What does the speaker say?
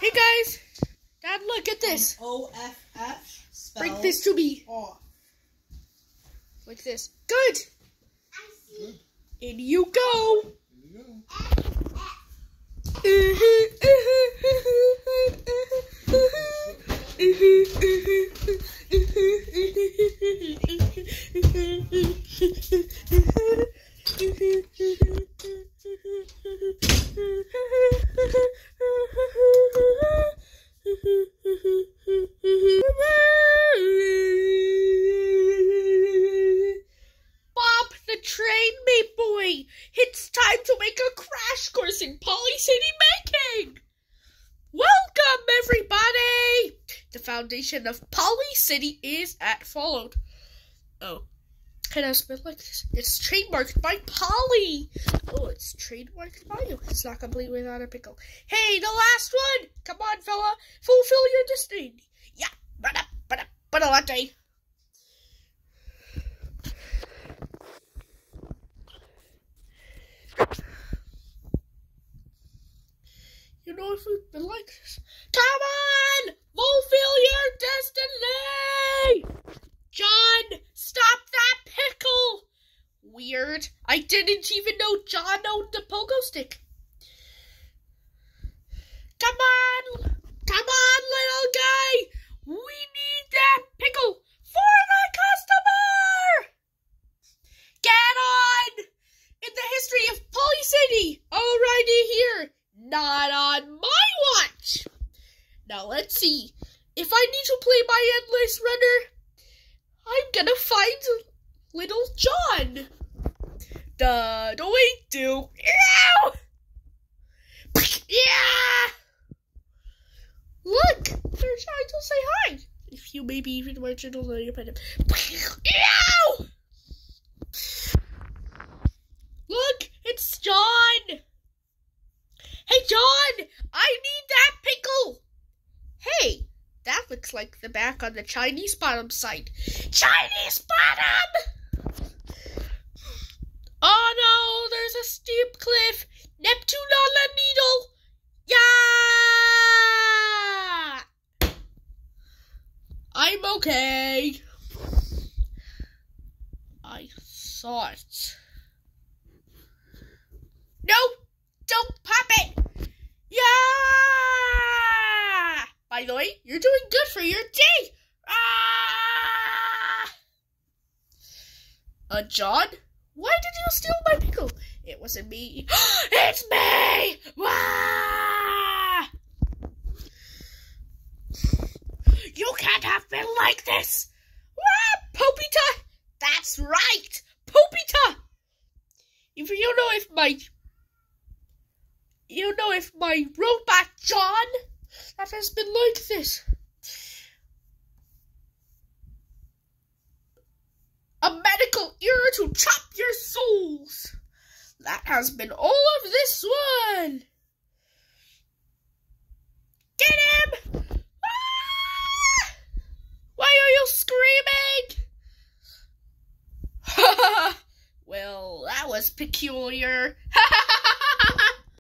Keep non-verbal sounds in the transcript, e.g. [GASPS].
Hey guys, Dad, look at this. O F F. Bring this to me. off. Like this. Good. In you go. Bob the train mate boy. It's time to make a crash course in Poly City making. Welcome everybody. The foundation of Poly City is at followed. Oh. It has been like this. It's trademarked by Polly. Oh, it's trademarked by you. It's not complete without a pickle. Hey, the last one. Come on, fella. Fulfill your destiny. Yeah. But but but a latte. You know if we've been like this. Come on! Fulfill your destiny! John, stop that pickle! Weird. I didn't even know John owned the pogo stick. Come on! Come on, little guy! We need that pickle for the customer! Get on! In the history of Poly City! Alrighty here! Not! Now let's see. If I need to play my endless runner, I'm gonna find little John. Da do we do? Ew! Yeah! Look, they're trying to say hi. If you maybe even want to know your pet. Ew! Look, it's John. Hey, John, I need that pickle. Hey, that looks like the back on the Chinese bottom side. Chinese bottom! Oh no, there's a steep cliff. Neptune on the needle. Yeah! I'm okay. I saw it. No, don't pop it. Yeah! By the way, you're doing good for your day. Ah! Uh, John, why did you steal my pickle? It wasn't me. [GASPS] it's me! You can't have been like this. Popita! That's right, Popita! If you know if my you know if my robot John that has been like this. A medical ear to chop your souls. That has been all of this one. Get him! Ah! Why are you screaming? [LAUGHS] well, that was peculiar. [LAUGHS]